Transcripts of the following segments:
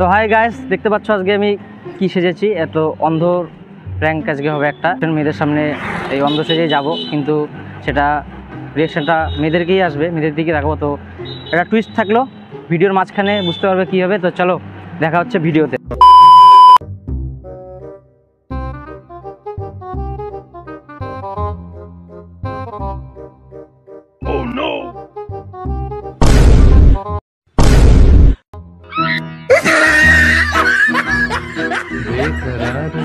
তো hi guys দেখতে পাচ্ছ আজকে আমি কি সেজেছি? এত অন্ধ র্যাঙ্ক আজকে হবে একটা। মেয়েদের সামনে এই অন্ধ সেজে যাব, কিন্তু সেটা রিয়েকশানটা মেয়েদেরকেই আসবে, মেয়েদের দিকে রাখব তো একটা টুইস্ট থাকল, ভিডিওর মাঝখানে বুঝতে পারবে কী হবে। তো চলো, দেখা হচ্ছে ভিডিওতে।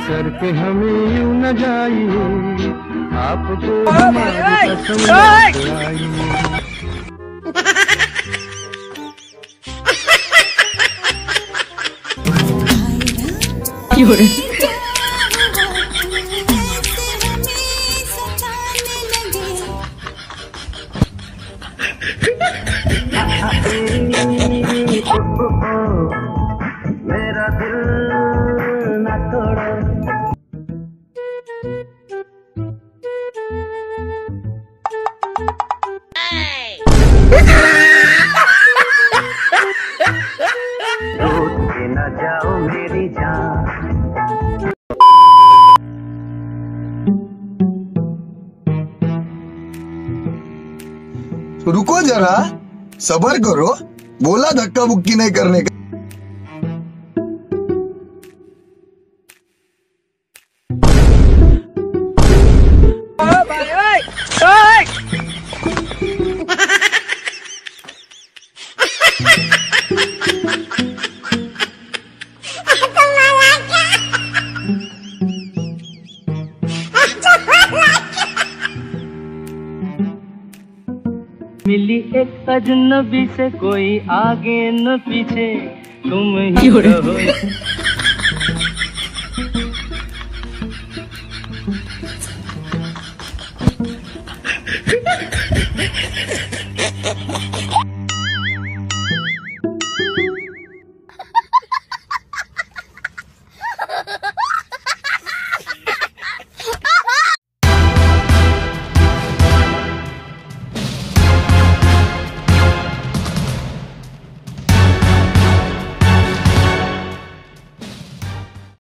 करके हमें यू न जाइए। आपको हमारी कसम याद रुको जरा सबर करो बोला धक्का बुक्की नहीं करने का। मिली एक अजनबी से कोई आगे न पीछे तुम ही रहो Ha ha ha!